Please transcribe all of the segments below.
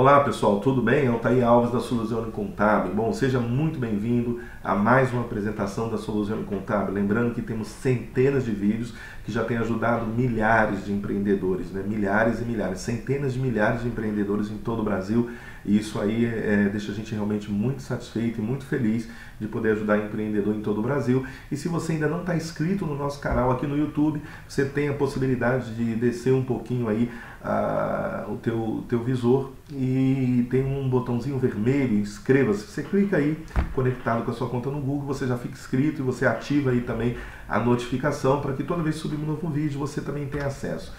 Olá pessoal, tudo bem? É o Thaí Alves da Soluzione Contábil. Bom, seja muito bem-vindo a mais uma apresentação da Soluzione Contábil. Lembrando que temos centenas de vídeos que já têm ajudado milhares de empreendedores, né? milhares e milhares, centenas de milhares de empreendedores em todo o Brasil. E isso aí é, deixa a gente realmente muito satisfeito e muito feliz de poder ajudar empreendedor em todo o Brasil. E se você ainda não está inscrito no nosso canal aqui no YouTube, você tem a possibilidade de descer um pouquinho aí o teu, teu visor e tem um botãozinho vermelho, inscreva-se. Você clica aí, conectado com a sua conta no Google, você já fica inscrito e você ativa aí também a notificação para que toda vez que um novo vídeo você também tenha acesso.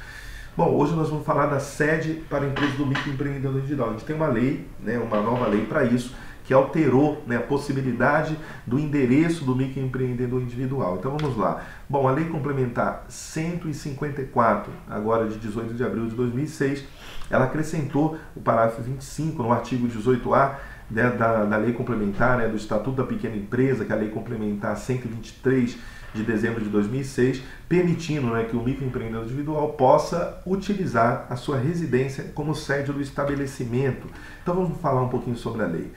Bom, hoje nós vamos falar da sede para empresas do microempreendedor individual. A gente tem uma lei, né, uma nova lei para isso, que alterou né, a possibilidade do endereço do microempreendedor individual. Então vamos lá. Bom, a Lei Complementar 154, agora de 18 de abril de 2006, ela acrescentou o parágrafo 25 no artigo 18A né, da, da Lei Complementar, né, do Estatuto da Pequena Empresa, que é a Lei Complementar 123 de dezembro de 2006, permitindo né, que o microempreendedor individual possa utilizar a sua residência como sede do estabelecimento. Então vamos falar um pouquinho sobre a lei.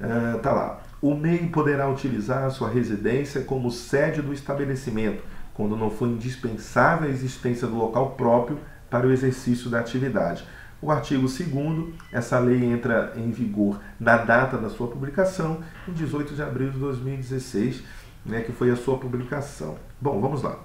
Uh, tá lá. O MEI poderá utilizar a sua residência como sede do estabelecimento, quando não for indispensável a existência do local próprio para o exercício da atividade. O artigo 2 essa lei entra em vigor na data da sua publicação, em 18 de abril de 2016, né, que foi a sua publicação. Bom, vamos lá.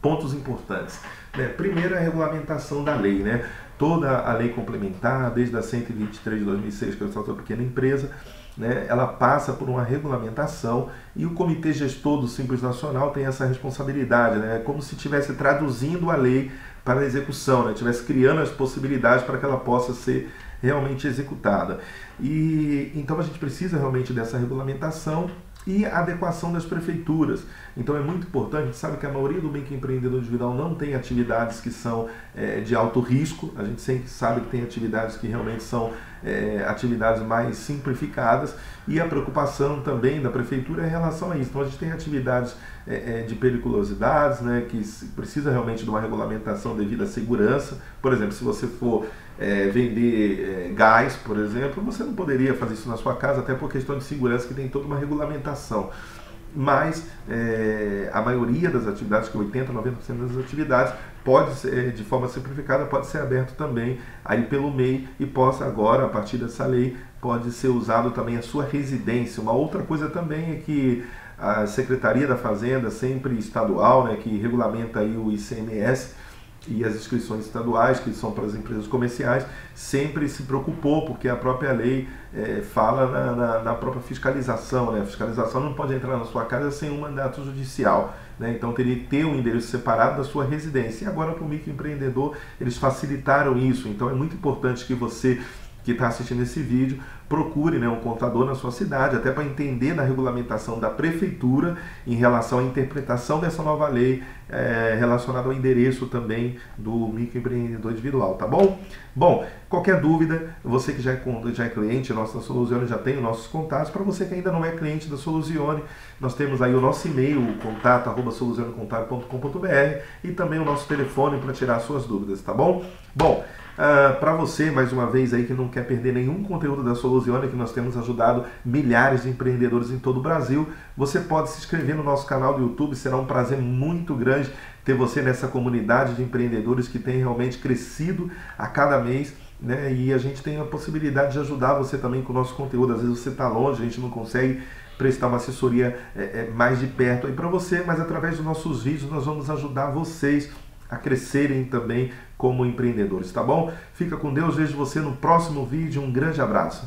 Pontos importantes. Né? Primeiro, a regulamentação da lei. Né? toda a lei complementar, desde a 123 de 2006, que é o Estatuto da Pequena Empresa, né, ela passa por uma regulamentação e o Comitê Gestor do Simples Nacional tem essa responsabilidade, né, é como se estivesse traduzindo a lei para a execução, né, estivesse criando as possibilidades para que ela possa ser realmente executada. E então a gente precisa realmente dessa regulamentação e adequação das prefeituras. Então é muito importante, a gente sabe que a maioria do microempreendedor individual não tem atividades que são é, de alto risco, a gente sempre sabe que tem atividades que realmente são é, atividades mais simplificadas e a preocupação também da prefeitura em relação a isso. Então a gente tem atividades é, é de periculosidades, né, que precisa realmente de uma regulamentação devido à segurança. Por exemplo, se você for é, vender é, gás, por exemplo, você não poderia fazer isso na sua casa, até por questão de segurança, que tem toda uma regulamentação. Mas é, a maioria das atividades, que 80, 90% das atividades, pode ser, de forma simplificada, pode ser aberto também aí pelo MEI e possa agora, a partir dessa lei, pode ser usado também a sua residência. Uma outra coisa também é que a Secretaria da Fazenda, sempre estadual, né, que regulamenta aí o ICMS, e as inscrições estaduais, que são para as empresas comerciais, sempre se preocupou, porque a própria lei é, fala na, na, na, própria fiscalização. Né? A fiscalização não pode entrar na sua casa sem um mandato judicial. Né? Então teria que ter um endereço separado da sua residência. E agora, para o microempreendedor, eles facilitaram isso. Então é muito importante que você que está assistindo esse vídeo, procure né, um contador na sua cidade, até para entender na regulamentação da prefeitura em relação à interpretação dessa nova lei é, relacionada ao endereço também do microempreendedor individual, tá bom? Bom, qualquer dúvida, você que já é, já é cliente, nossa Soluzione já tem os nossos contatos, para você que ainda não é cliente da Soluzione, nós temos aí o nosso e-mail, contato arroba e também o nosso telefone para tirar suas dúvidas, tá bom? Bom, Uh, ah, para você, mais uma vez, aí que não quer perder nenhum conteúdo da Soluzione, que nós temos ajudado milhares de empreendedores em todo o Brasil, você pode se inscrever no nosso canal do YouTube. Será um prazer muito grande ter você nessa comunidade de empreendedores que tem realmente crescido a cada mês. Né? E a gente tem a possibilidade de ajudar você também com o nosso conteúdo. Às vezes você está longe, a gente não consegue prestar uma assessoria é, é, mais de perto aí para você, mas através dos nossos vídeos nós vamos ajudar vocês a crescerem também como empreendedores, tá bom? Fica com Deus, vejo você no próximo vídeo, um grande abraço.